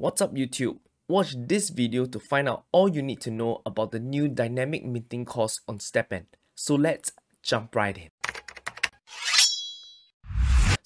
What's up YouTube? Watch this video to find out all you need to know about the new dynamic minting course on StepN. So let's jump right in.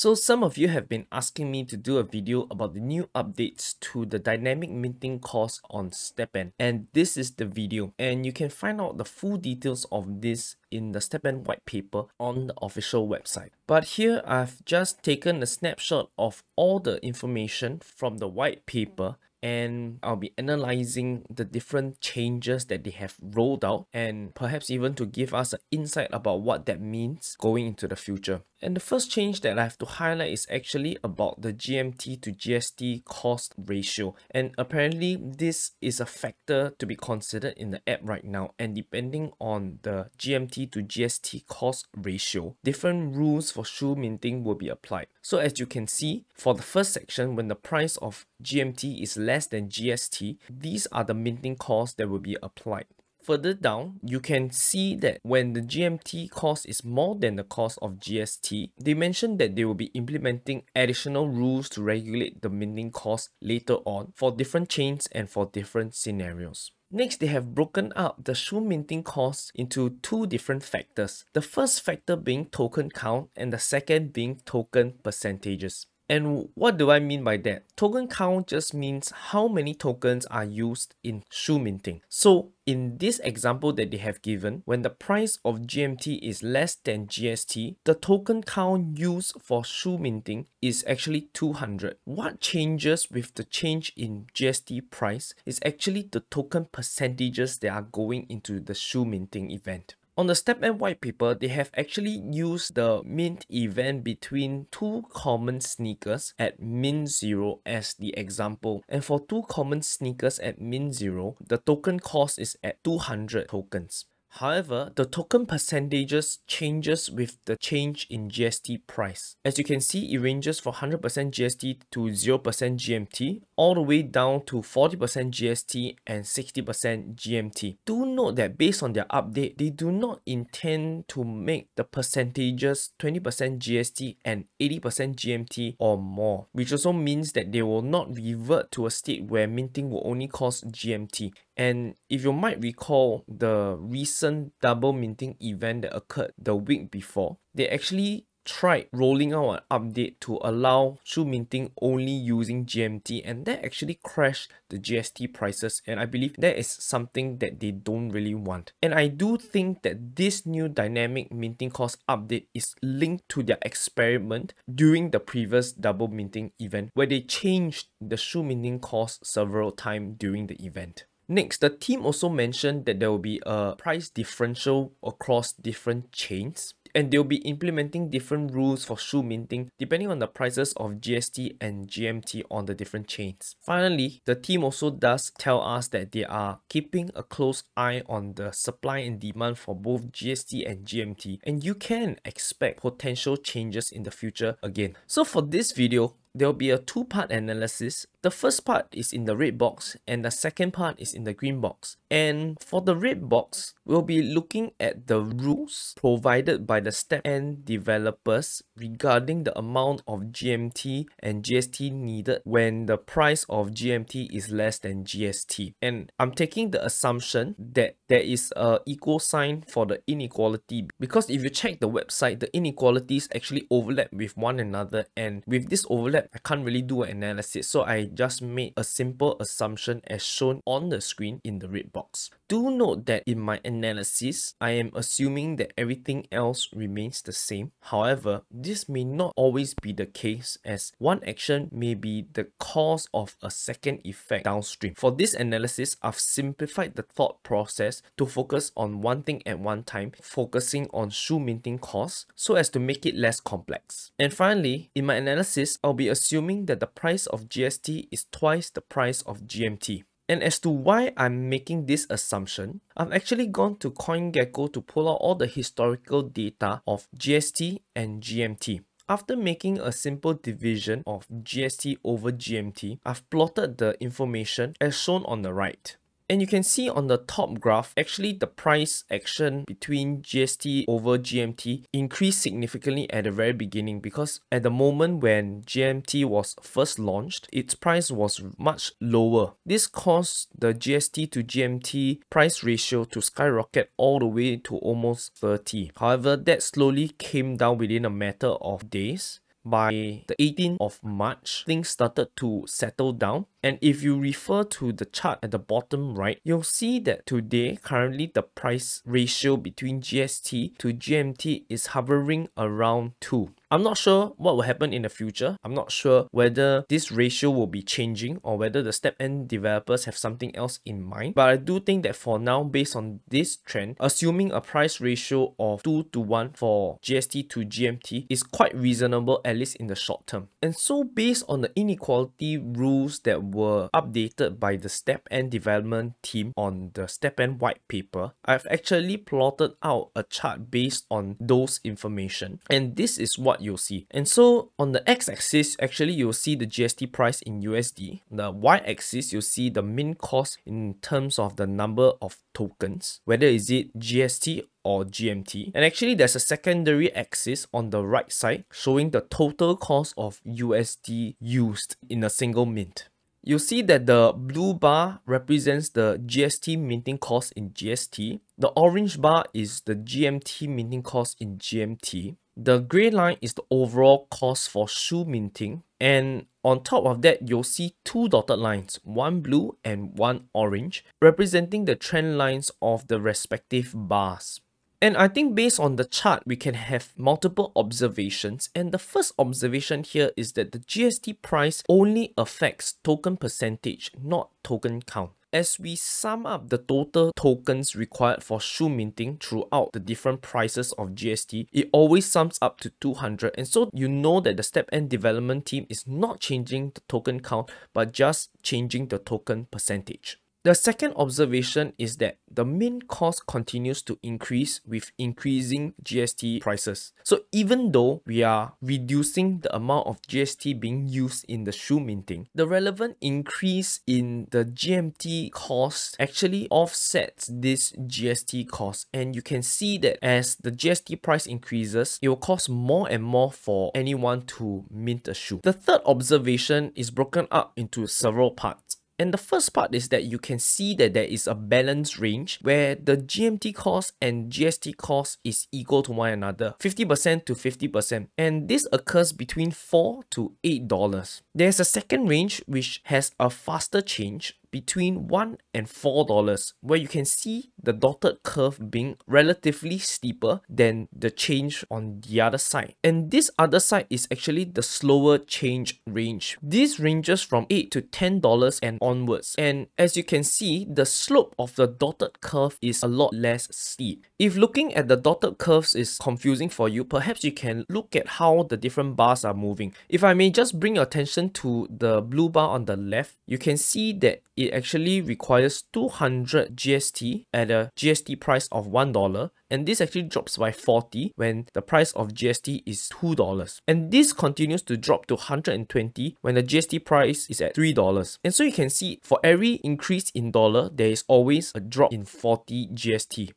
So some of you have been asking me to do a video about the new updates to the dynamic minting course on StepN and this is the video and you can find out the full details of this in the StepN white paper on the official website. But here I've just taken a snapshot of all the information from the white paper and I'll be analyzing the different changes that they have rolled out and perhaps even to give us an insight about what that means going into the future. And the first change that I have to highlight is actually about the GMT to GST cost ratio. And apparently this is a factor to be considered in the app right now. And depending on the GMT to GST cost ratio, different rules for shoe minting will be applied. So as you can see, for the first section, when the price of GMT is less than GST, these are the minting costs that will be applied. Further down, you can see that when the GMT cost is more than the cost of GST, they mentioned that they will be implementing additional rules to regulate the minting cost later on for different chains and for different scenarios. Next, they have broken up the shoe minting costs into two different factors. The first factor being token count and the second being token percentages. And what do I mean by that? Token count just means how many tokens are used in shoe minting. So in this example that they have given, when the price of GMT is less than GST, the token count used for shoe minting is actually 200. What changes with the change in GST price is actually the token percentages that are going into the shoe minting event. On the StepN white paper, they have actually used the mint event between two common sneakers at mint 0 as the example. And for two common sneakers at mint 0, the token cost is at 200 tokens. However, the token percentages changes with the change in GST price. As you can see, it ranges from 100% GST to 0% GMT, all the way down to 40% GST and 60% GMT. Do note that based on their update, they do not intend to make the percentages 20% GST and 80% GMT or more, which also means that they will not revert to a state where minting will only cost GMT. And if you might recall the recent double minting event that occurred the week before, they actually tried rolling out an update to allow shoe minting only using GMT and that actually crashed the GST prices and I believe that is something that they don't really want. And I do think that this new dynamic minting cost update is linked to their experiment during the previous double minting event where they changed the shoe minting cost several times during the event. Next, the team also mentioned that there will be a price differential across different chains and they'll be implementing different rules for shoe minting depending on the prices of GST and GMT on the different chains. Finally, the team also does tell us that they are keeping a close eye on the supply and demand for both GST and GMT and you can expect potential changes in the future again. So for this video, there'll be a two-part analysis. The first part is in the red box and the second part is in the green box. And for the red box, we'll be looking at the rules provided by the step StepN developers regarding the amount of GMT and GST needed when the price of GMT is less than GST. And I'm taking the assumption that there is a equal sign for the inequality because if you check the website, the inequalities actually overlap with one another and with this overlap I can't really do an analysis so I just made a simple assumption as shown on the screen in the red box. Do note that in my analysis, I am assuming that everything else remains the same. However, this may not always be the case as one action may be the cause of a second effect downstream. For this analysis, I've simplified the thought process to focus on one thing at one time, focusing on shoe minting costs so as to make it less complex. And finally, in my analysis, I'll be assuming that the price of GST is twice the price of GMT. And as to why I'm making this assumption, I've actually gone to CoinGecko to pull out all the historical data of GST and GMT. After making a simple division of GST over GMT, I've plotted the information as shown on the right. And you can see on the top graph, actually the price action between GST over GMT increased significantly at the very beginning because at the moment when GMT was first launched, its price was much lower. This caused the GST to GMT price ratio to skyrocket all the way to almost 30. However, that slowly came down within a matter of days by the 18th of March, things started to settle down. And if you refer to the chart at the bottom right, you'll see that today, currently the price ratio between GST to GMT is hovering around 2. I'm not sure what will happen in the future. I'm not sure whether this ratio will be changing or whether the step StepN developers have something else in mind. But I do think that for now, based on this trend, assuming a price ratio of 2 to 1 for GST to GMT is quite reasonable, at least in the short term. And so based on the inequality rules that were updated by the step StepN development team on the step StepN white paper, I've actually plotted out a chart based on those information. And this is what you'll see. And so on the x-axis, actually you'll see the GST price in USD. The y-axis, you'll see the mint cost in terms of the number of tokens, whether is it GST or GMT. And actually there's a secondary axis on the right side showing the total cost of USD used in a single mint. You'll see that the blue bar represents the GST minting cost in GST. The orange bar is the GMT minting cost in GMT. The gray line is the overall cost for shoe minting. And on top of that, you'll see two dotted lines, one blue and one orange, representing the trend lines of the respective bars. And I think based on the chart, we can have multiple observations. And the first observation here is that the GST price only affects token percentage, not token count as we sum up the total tokens required for shoe minting throughout the different prices of GST, it always sums up to 200 and so you know that the StepN development team is not changing the token count but just changing the token percentage. The second observation is that the mint cost continues to increase with increasing GST prices. So even though we are reducing the amount of GST being used in the shoe minting, the relevant increase in the GMT cost actually offsets this GST cost. And you can see that as the GST price increases, it will cost more and more for anyone to mint a shoe. The third observation is broken up into several parts. And the first part is that you can see that there is a balance range where the GMT cost and GST cost is equal to one another, 50% to 50%. And this occurs between 4 to $8. There's a second range which has a faster change between 1 and 4 dollars where you can see the dotted curve being relatively steeper than the change on the other side. And this other side is actually the slower change range. This ranges from 8 to 10 dollars and onwards. And as you can see the slope of the dotted curve is a lot less steep. If looking at the dotted curves is confusing for you perhaps you can look at how the different bars are moving. If i may just bring your attention to the blue bar on the left you can see that it actually requires 200 GST at a GST price of $1 and this actually drops by 40 when the price of GST is $2 and this continues to drop to 120 when the GST price is at $3 and so you can see for every increase in dollar there is always a drop in 40 GST.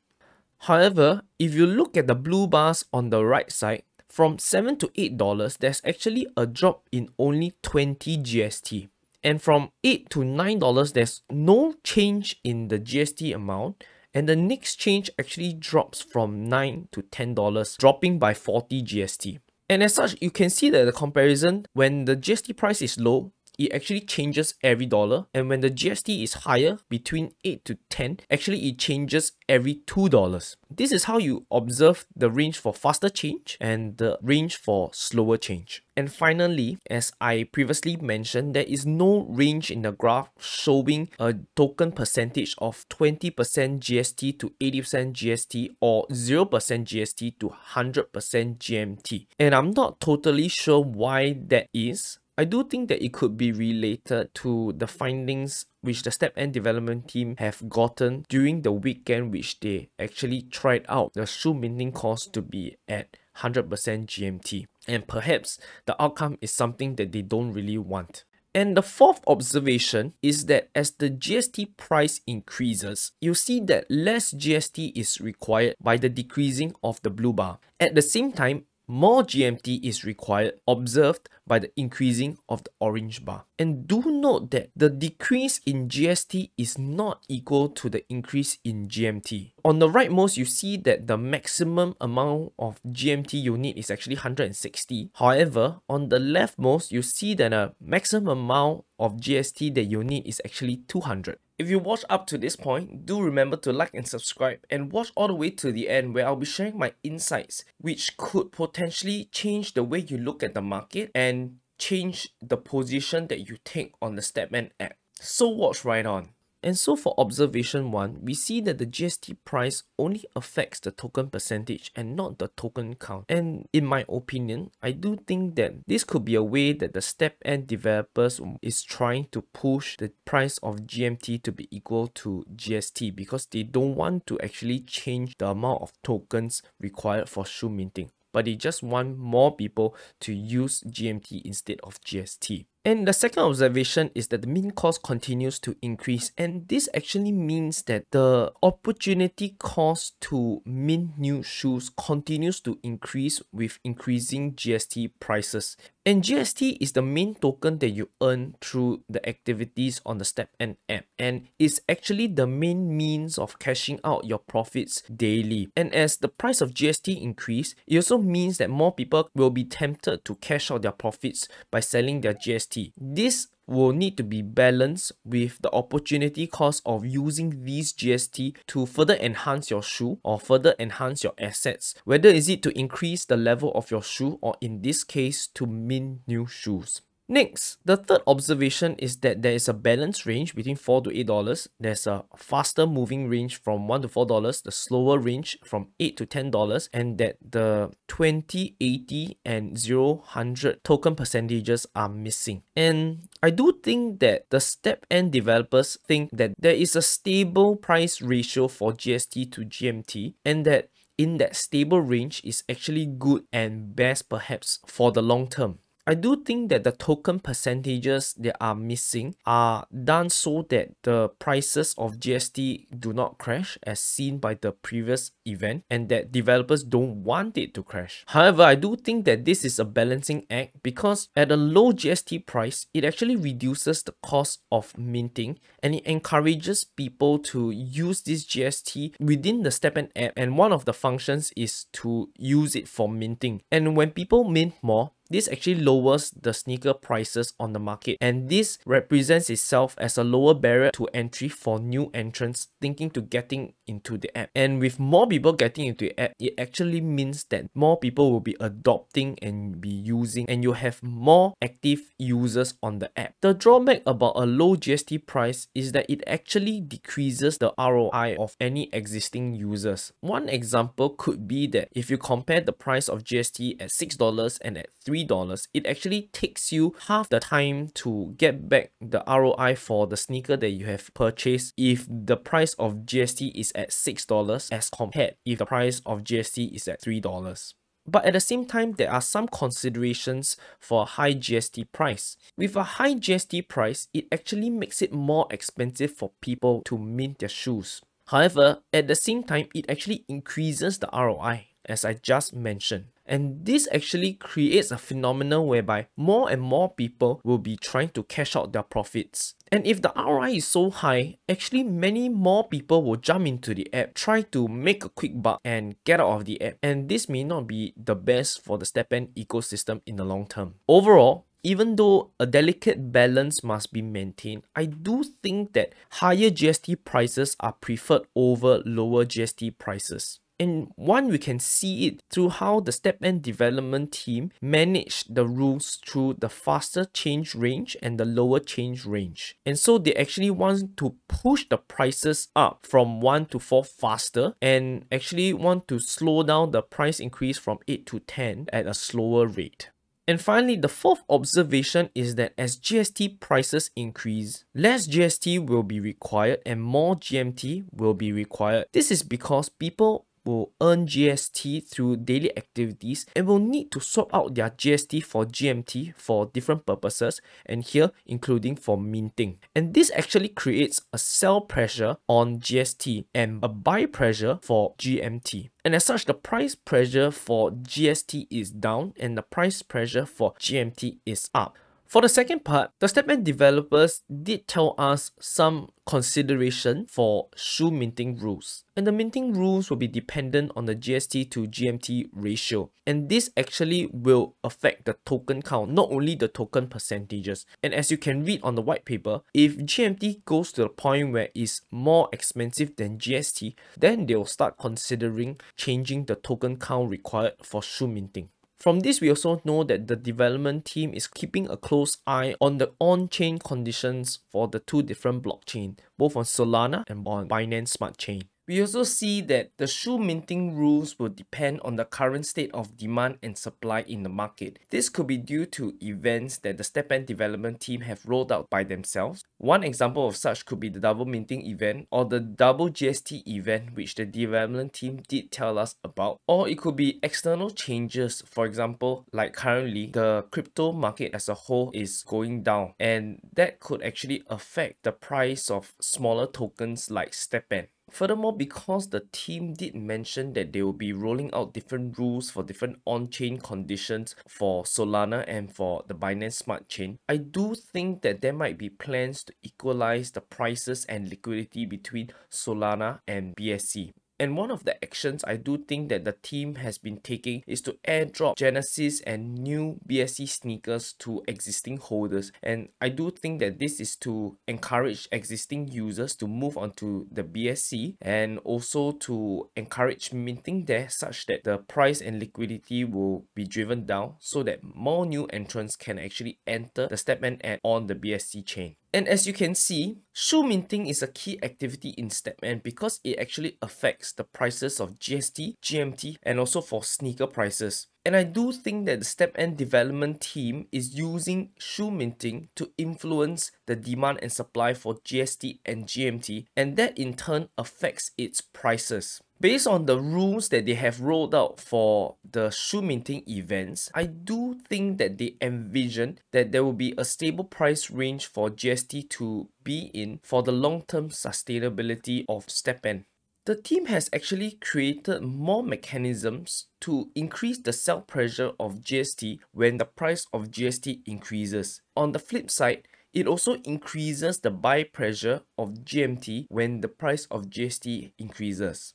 However, if you look at the blue bars on the right side, from 7 to $8, there's actually a drop in only 20 GST. And from 8 to $9, there's no change in the GST amount. And the next change actually drops from 9 to $10, dropping by 40 GST. And as such, you can see that the comparison when the GST price is low, it actually changes every dollar. And when the GST is higher, between 8 to 10, actually it changes every $2. This is how you observe the range for faster change and the range for slower change. And finally, as I previously mentioned, there is no range in the graph showing a token percentage of 20% GST to 80% GST or 0% GST to 100% GMT. And I'm not totally sure why that is. I do think that it could be related to the findings which the StepN development team have gotten during the weekend which they actually tried out the shoe minting cost to be at 100% GMT. And perhaps the outcome is something that they don't really want. And the fourth observation is that as the GST price increases, you see that less GST is required by the decreasing of the blue bar. At the same time, more GMT is required observed by the increasing of the orange bar. And do note that the decrease in GST is not equal to the increase in GMT. On the rightmost, you see that the maximum amount of GMT you need is actually 160. However, on the leftmost, you see that a maximum amount of GST that you need is actually 200. If you watch up to this point, do remember to like and subscribe and watch all the way to the end where I'll be sharing my insights which could potentially change the way you look at the market and change the position that you take on the StepN app. So watch right on. And so for observation 1, we see that the GST price only affects the token percentage and not the token count. And in my opinion, I do think that this could be a way that the StepN developers is trying to push the price of GMT to be equal to GST because they don't want to actually change the amount of tokens required for shoe minting but they just want more people to use GMT instead of GST. And the second observation is that the mean cost continues to increase and this actually means that the opportunity cost to mint new shoes continues to increase with increasing GST prices. And GST is the main token that you earn through the activities on the Step StepN app and is actually the main means of cashing out your profits daily. And as the price of GST increase, it also means that more people will be tempted to cash out their profits by selling their GST. This will need to be balanced with the opportunity cost of using these GST to further enhance your shoe or further enhance your assets, whether is it to increase the level of your shoe or in this case to mint new shoes. Next, the third observation is that there is a balance range between 4 to 8 dollars. There's a faster moving range from 1 to 4 dollars, the slower range from 8 to 10 dollars, and that the 20, 80 and 0, 100 token percentages are missing. And I do think that the StepN developers think that there is a stable price ratio for GST to GMT and that in that stable range is actually good and best perhaps for the long term. I do think that the token percentages that are missing are done so that the prices of GST do not crash as seen by the previous event and that developers don't want it to crash. However, I do think that this is a balancing act because at a low GST price, it actually reduces the cost of minting and it encourages people to use this GST within the StepN app and one of the functions is to use it for minting. And when people mint more, this actually lowers the sneaker prices on the market and this represents itself as a lower barrier to entry for new entrants thinking to getting into the app. And with more people getting into the app, it actually means that more people will be adopting and be using and you have more active users on the app. The drawback about a low GST price is that it actually decreases the ROI of any existing users. One example could be that if you compare the price of GST at $6 and at $3 $3, it actually takes you half the time to get back the ROI for the sneaker that you have purchased if the price of GST is at $6 as compared if the price of GST is at $3. But at the same time, there are some considerations for a high GST price. With a high GST price, it actually makes it more expensive for people to mint their shoes. However, at the same time, it actually increases the ROI, as I just mentioned. And this actually creates a phenomenon whereby more and more people will be trying to cash out their profits. And if the ROI is so high, actually many more people will jump into the app, try to make a quick buck and get out of the app. And this may not be the best for the StepN ecosystem in the long term. Overall, even though a delicate balance must be maintained, I do think that higher GST prices are preferred over lower GST prices. And one, we can see it through how the StepN development team managed the rules through the faster change range and the lower change range. And so they actually want to push the prices up from 1 to 4 faster and actually want to slow down the price increase from 8 to 10 at a slower rate. And finally, the fourth observation is that as GST prices increase, less GST will be required and more GMT will be required. This is because people will earn GST through daily activities and will need to swap out their GST for GMT for different purposes and here including for minting. And this actually creates a sell pressure on GST and a buy pressure for GMT. And as such, the price pressure for GST is down and the price pressure for GMT is up. For the second part, the STEPN developers did tell us some consideration for shoe minting rules. And the minting rules will be dependent on the GST to GMT ratio. And this actually will affect the token count, not only the token percentages. And as you can read on the white paper, if GMT goes to the point where it's more expensive than GST, then they'll start considering changing the token count required for shoe minting. From this, we also know that the development team is keeping a close eye on the on-chain conditions for the two different blockchain, both on Solana and on Binance Smart Chain. We also see that the shoe minting rules will depend on the current state of demand and supply in the market. This could be due to events that the STEPN development team have rolled out by themselves. One example of such could be the double minting event or the double GST event which the development team did tell us about. Or it could be external changes, for example, like currently the crypto market as a whole is going down and that could actually affect the price of smaller tokens like STEPN. Furthermore, because the team did mention that they will be rolling out different rules for different on-chain conditions for Solana and for the Binance Smart Chain, I do think that there might be plans to equalize the prices and liquidity between Solana and BSC. And one of the actions I do think that the team has been taking is to airdrop Genesis and new BSC sneakers to existing holders. And I do think that this is to encourage existing users to move onto the BSC and also to encourage minting there such that the price and liquidity will be driven down so that more new entrants can actually enter the STEPN add on the BSC chain. And as you can see, shoe minting is a key activity in STEPN because it actually affects the prices of GST, GMT, and also for sneaker prices. And I do think that the STEPN development team is using shoe minting to influence the demand and supply for GST and GMT, and that in turn affects its prices. Based on the rules that they have rolled out for the shoe minting events, I do think that they envision that there will be a stable price range for GST to be in for the long-term sustainability of STEPN. The team has actually created more mechanisms to increase the sell pressure of GST when the price of GST increases. On the flip side, it also increases the buy pressure of GMT when the price of GST increases.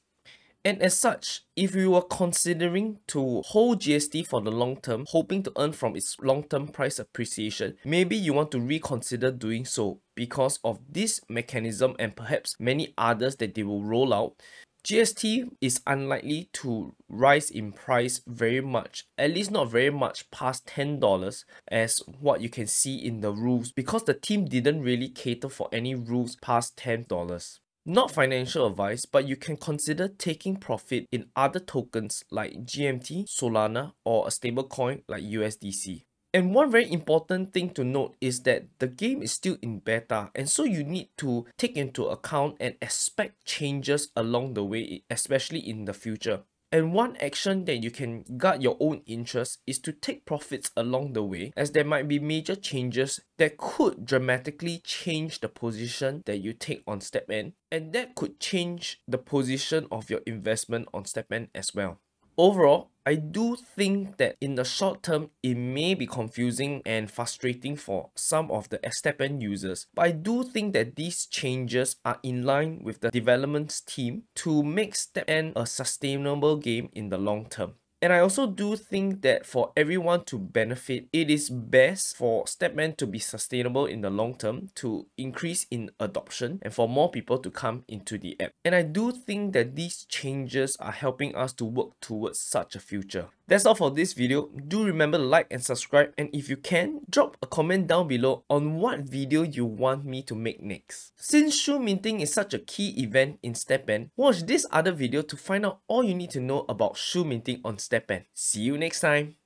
And as such, if you were considering to hold GST for the long term, hoping to earn from its long-term price appreciation, maybe you want to reconsider doing so because of this mechanism and perhaps many others that they will roll out. GST is unlikely to rise in price very much, at least not very much past $10 as what you can see in the rules because the team didn't really cater for any rules past $10. Not financial advice, but you can consider taking profit in other tokens like GMT, Solana, or a stablecoin like USDC. And one very important thing to note is that the game is still in beta and so you need to take into account and expect changes along the way, especially in the future. And one action that you can guard your own interest is to take profits along the way as there might be major changes that could dramatically change the position that you take on StepN and that could change the position of your investment on StepN as well. Overall, I do think that in the short term, it may be confusing and frustrating for some of the STEPN users, but I do think that these changes are in line with the development team to make STEPN a sustainable game in the long term. And I also do think that for everyone to benefit, it is best for STEPN to be sustainable in the long term to increase in adoption and for more people to come into the app. And I do think that these changes are helping us to work towards such a future. That's all for this video. Do remember to like and subscribe and if you can, drop a comment down below on what video you want me to make next. Since shoe minting is such a key event in STEPN, watch this other video to find out all you need to know about shoe minting on STEPN. See you next time.